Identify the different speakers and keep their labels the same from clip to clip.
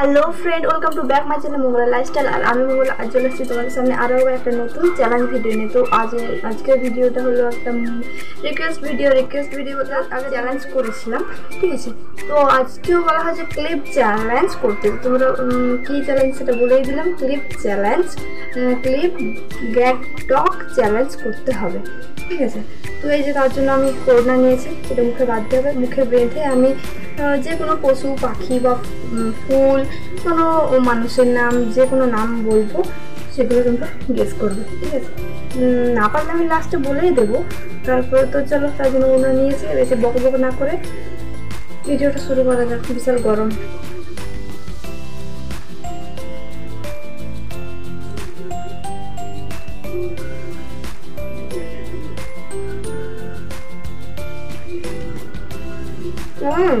Speaker 1: Hello friend welcome to back my channel mobile lifestyle আর আমি mobile আজ চলে এসেছি তোমাদের সামনে আরও একটা নতুন চ্যালেঞ্জ ভিডিও নিয়ে। তো আজ আজকের ভিডিওটা হলো একটা রিকোয়েস্ট ভিডিও রিকোয়েস্ট ভিডিও আগে চ্যালেঞ্জ করেছিলাম, ঠিক আছে? তো আজকেও বলা হয় যে ক্লিপ চ্যালেঞ্জ করতে তোমরা কী চ্যালেঞ্জ সেটা বলেই দিলাম। ক্লিপ চ্যালেঞ্জ ক্লিপ গ্যাট টক চ্যালেঞ্জ করতে হবে, ঠিক আছে? তো এই যে তার জন্য আমি করোনা নিয়েছি, সেটা মুখে বাঁধতে হবে। মুখে বেঁধে আমি যে কোনো পশু, পাখি বা ফুল কোনো মানুষের নাম, যে কোনো নাম বলব, সেগুলো তোমরা গেস করবে, ঠিক আছে? না পারলে আমি লাস্টে বলেই দেবো। তারপরে তো চলো, তার জন্য ওনারা নিয়েছে বেশি বক বক না করে ভিডিওটা শুরু করা যাক, বিশাল গরম। হুম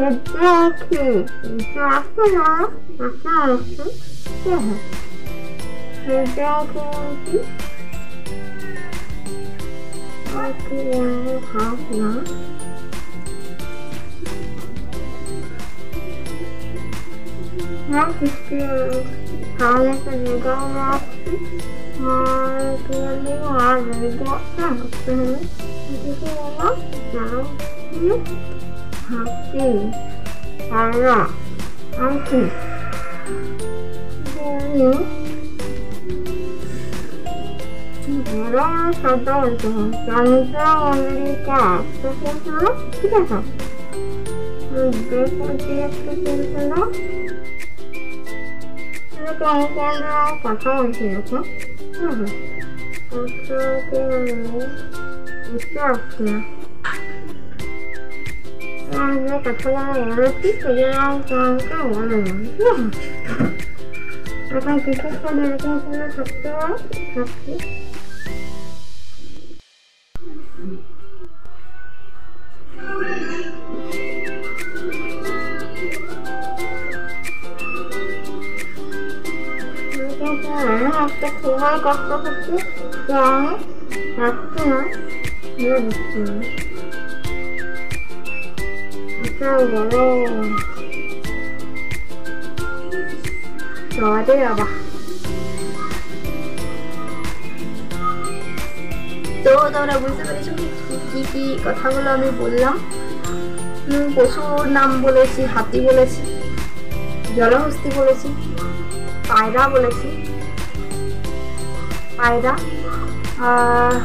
Speaker 1: 我不要去你去玩快点啊嗯坐好我不要跟我去好的好的好个好的好的你刚刚好的你就是我吗 잡기 말라. 안기 공유 물어서도 이제 연구원리가 그곳으로 시작하 물고기의 그곳으로 이렇게 연구원으로 가까워지고 물고기는 우주학교 আমেরিকা তো শুনছিল ঠিক আছে দেখতে একটু শুনছিল কেমন কেমন কথা বলছি এখন কথাকে বুঝতে পারছি না আমি যে কথাগুলো বলেছি সেগুলো তোমাকে বলে না ঠিক আছে এখন কিছু করে এরকম করে থাকতে পারো থাকছি একটা খুবই কষ্ট হচ্ছে তো আমি যাচ্ছি না দিয়ে দিচ্ছি না এটা বড় জলে বাবা তো তোমরা বুঝতে পেরেছ কি কি কথাগুলো আমি বললাম পশুর নাম বলেছি হাতি বলেছি জলহস্তি বলেছি পায়রা বলেছি পায়রা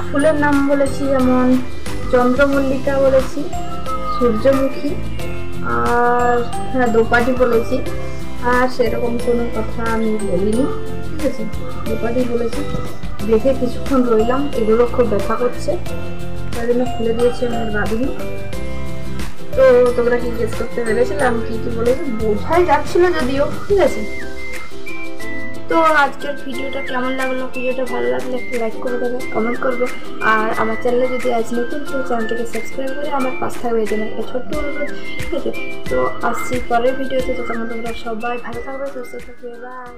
Speaker 1: ফুলের নাম বলেছি যেমন চন্দ্রমল্লিকা বলেছি সূর্যমুখী আর হ্যাঁ দোপাটি বলেছি। আর সেরকম কোনো কথা আমি বলিনি, ঠিক আছে? দোপাটি বলেছি, দেখে কিছুক্ষণ রইলাম, এগুলো খুব ব্যথা করছে। তাই জন্য খুলে দিয়েছি আমার বাদিনি তো তোমরা কি গেস করতে পেরেছিলে? আমি কি কি বলেছি। বোঝাই যাচ্ছিল যদিও, ঠিক আছে? তো আজকের ভিডিওটা কেমন লাগল? ভিডিওটা ভালো লাগলে একটু লাইক করে দেবে কমেন্ট করবে। আর আমার চ্যানেলে যদি আজ নতুন তো চ্যানেলটাকে সাবস্ক্রাইব করে আমার পাশ থাকবে, এই জন্য একটা ছোট্ট অনুরোধ। ঠিক আছে? তো আসছি পরের ভিডিওতে। তো তোমরা সবাই ভালো থাকবে, সুস্থ থাকবে। বাই